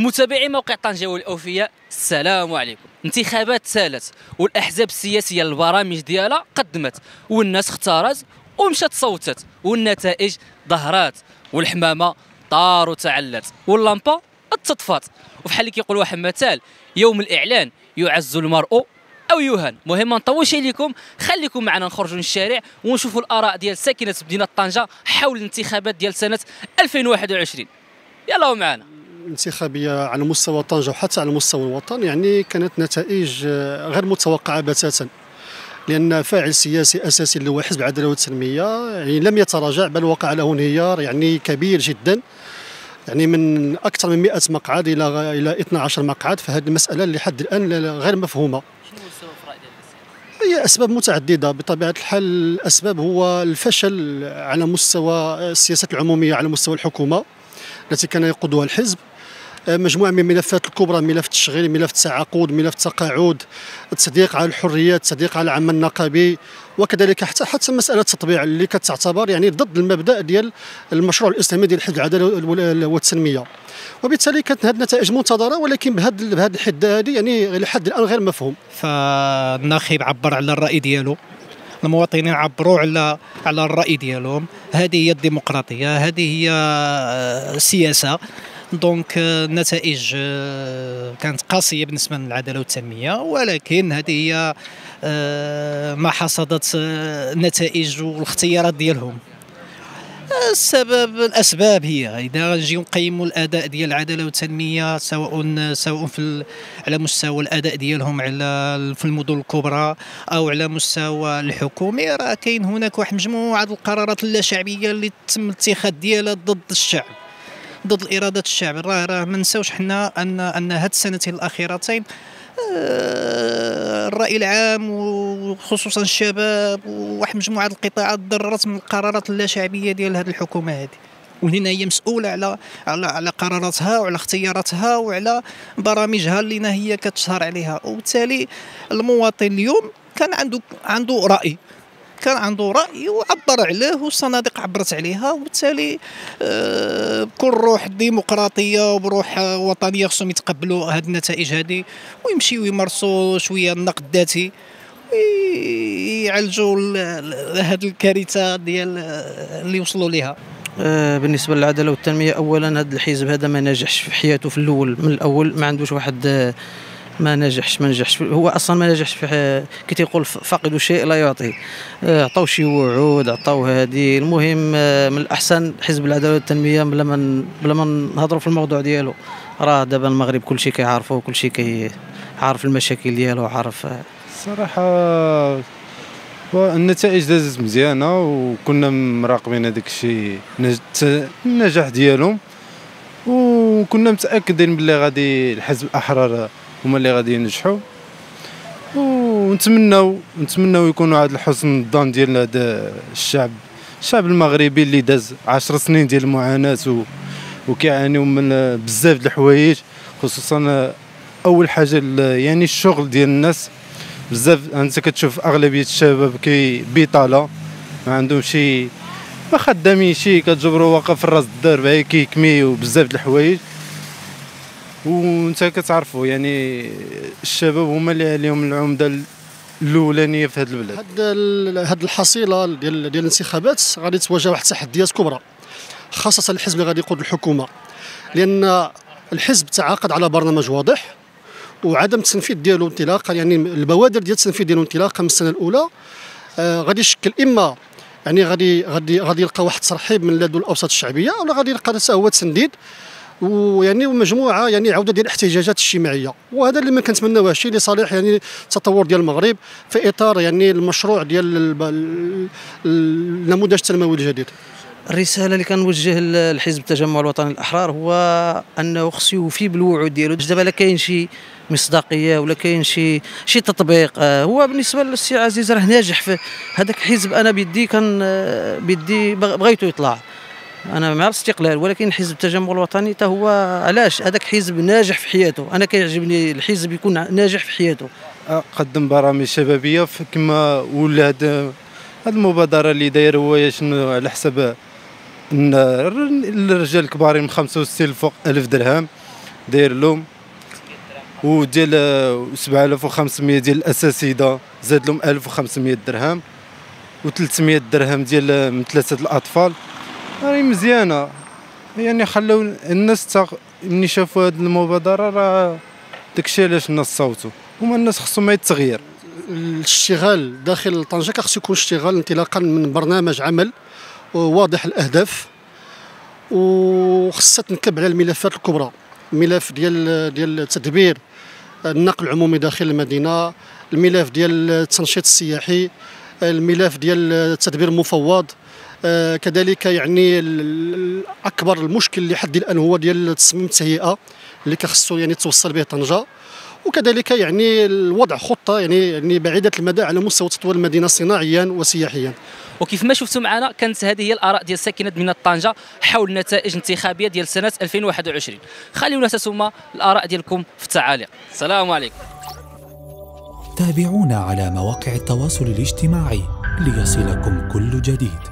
متابعي موقع طنجة والأوفياء. السلام عليكم. انتخابات سالت والأحزاب السياسية البرامج ديالها قدمت والناس اختارت ومشات صوتت والنتائج ظهرات والحمامة طار وتعلت واللمبة اتطفات وفحال اللي كيقول واحد مثال يوم الإعلان يعز المرء أو يوهن مهم ما نطولش عليكم خليكم معنا نخرجوا للشارع ونشوفوا الآراء ديال ساكنة مدينة طنجة حول الانتخابات ديال سنة 2021 يلا معنا. الانتخابية على مستوى طنجه وحتى على مستوى الوطن يعني كانت نتائج آه، غير متوقعة بتاتا لأن فاعل سياسي أساسي اللي هو حزب العدالة والتنمية يعني لم يتراجع بل وقع له انهيار يعني كبير جدا. يعني من أكثر من 100 مقعد إلى إلى 12 مقعد فهذه المسألة لحد الآن غير مفهومة. هي أسباب متعددة. بطبيعة الحال الأسباب هو الفشل على مستوى السياسات العمومية على مستوى الحكومة التي كان يقودها الحزب. آه، مجموعة من الملفات الكبرى ملف التشغيل ملف التعاقد ملف التقاعد التصديق على الحريات التصديق على العمل النقابي وكذلك حتى حتى مسألة التطبيع اللي كتعتبر يعني ضد المبدأ ديال المشروع الإسلامي ديال حزب العدالة والتنمية. وبالتالي كانت هذه النتائج منتظرة ولكن بهذا بهذه الحدة هذه يعني لحد الآن غير مفهوم. فالناخب عبر على الرأي ديالو المواطنين عبروا على على الرأي ديالهم. هذه هي الديمقراطية هذه هي السياسة. دونك النتائج آه، كانت قاسية بالنسبة للعدالة والتنمية ولكن هذه هي آه، ما حصدت النتائج والاختيارات ديالهم. السبب الأسباب هي إذا نجيو نقيموا الأداء ديال العدالة والتنمية سواء سواء في على مستوى الأداء ديالهم على في المدن الكبرى أو على مستوى الحكومي راه كاين هناك واحد مجموعة القرارات اللا شعبية اللي تم الاتخاذ ديالها ضد الشعب. ضد إرادة الشعب. راه راه ما نساوش حنا ان أن هاد السنتين الأخيرتين آه، الرأي العام وخصوصا الشباب وواحد مجموعة القطاعات ضررت من القرارات اللاشعبية ديال هذه الحكومة هذه وهنا هي مسؤولة على على على قراراتها وعلى اختياراتها وعلى برامجها اللي هي كتشهر عليها. وبالتالي المواطن اليوم كان عنده عنده رأي. كان عنده رأي وعبر عليه والصناديق عبرت عليها وبالتالي آه، بكل روح ديمقراطيه وبروح وطنية خصهم يتقبلوا هذه النتائج هذه ويمشيوا يمارسوا شوية النقد الذاتي ويعالجوا هذه الكارثة ديال اللي وصلوا لها آه، بالنسبة للعدالة والتنمية اولا هذا الحزب هذا ما نجحش في حياته في الأول من الأول ما عندوش واحد ما نجحش ما نجحش. هو أصلا ما نجحش في كي تيقول فاقد شيء لا يعطي. آه، عطاو شي وعود عطاو هذه المهم آه، من الأحسن حزب العدالة والتنمية بلا ما بلا ما نهضروا في الموضوع ديالو. راه دابا المغرب كل شيء كيعرفوا كل شيء كيعرف المشاكل ديالو عارف الصراحه النتائج دازت مزيانة وكنا مراقبين هذاك الشيء النجاح ديالهم وكنا متأكدين باللي غادي الحزب الأحرار هما اللي غادي ينجحوا ونتمناو نتمناو يكونوا هذا الحسن الظن ديال هذا الشعب. الشعب المغربي اللي داز عشر سنين ديال المعاناة وكيعانيو من بزاف د الحوايج خصوصا أول حاجة يعني الشغل ديال الناس. بزاف أنت كتشوف أغلبية الشباب كي بطالة ما عندهم شي ما خدامين شي كتجبروا واقف في الراس الدار كيكميو بزاف د الحوايج. وانت كتعرفوا يعني الشباب هما اللي عليهم العمده الأولانية في هذه البلاد. هاد هاد الحصيلة ديال ديال الانتخابات غادي تواجه واحد التحديات كبرى خاصة الحزب اللي غادي يقود الحكومة. لأن الحزب تعاقد على برنامج واضح وعدم التنفيذ ديالو انطلاقا يعني البوادر ديال التنفيذ ديالو انطلاقا من السنة الأولى آه غادي يشكل إما يعني غادي غادي غادي يلقى واحد الترحيب من لدى الأوساط الشعبية ولا غادي يلقى هو تسنديد. ويعني مجموعة يعني عودة ديال الاحتجاجات الاجتماعية. وهذا اللي ما كنتمناوه شيء لصالح يعني التطور ديال المغرب في إطار يعني المشروع ديال النموذج التنموي الجديد. الرسالة اللي كنوجه للحزب التجمع الوطني الاحرار هو أنه خصو يوفي بالوعود ديالو. دابا لا كاين شي مصداقية ولا كاين شي شي تطبيق آه، هو بالنسبة للسي عزيز راه ناجح في هذاك حزب أنا بدي كان آه، بدي بغيته يطلع. أنا مع الاستقلال ولكن حزب التجمع الوطني حتى هو علاش؟ هذاك حزب ناجح في حياته. أنا كيعجبني الحزب يكون ناجح في حياته. قدم برامج شبابية كما ولا هذه المبادرة اللي داير هو شنو؟ على حساب الرجال الكبار من 65 فوق 1000 درهم داير لهم. وديال 7500 ديال الاساتذه زاد لهم 1500 درهم. و300 درهم ديال من ثلاثة الأطفال. راهي مزيانة. يعني خلاو الناس تا ملي شافوا هذه المبادرة راه داكشي علاش الناس صوتوا هما الناس خصهم التغيير الاشتغال داخل طنجة خصو يكون اشتغال انطلاقا من برنامج عمل واضح الأهداف وخصها تنكب على الملفات الكبرى. الملف ديال ديال تدبير النقل العمومي داخل المدينة الملف ديال التنشيط السياحي الملف ديال التدبير المفوض. كذلك يعني اكبر المشكل لحد الآن هو ديال تصميم التهيئة اللي كخصو يعني توصل به طنجة. وكذلك يعني الوضع خطة يعني يعني بعيدة المدى على مستوى تطوير المدينة صناعيا وسياحيا. وكيف ما شفتوا معنا كانت هذه هي الآراء ديال ساكنة مدينه طنجة حول النتائج الانتخابيه ديال سنة 2021 خليونا تسمى الآراء ديالكم في التعاليق. السلام عليكم. تابعونا على مواقع التواصل الاجتماعي ليصلكم كل جديد.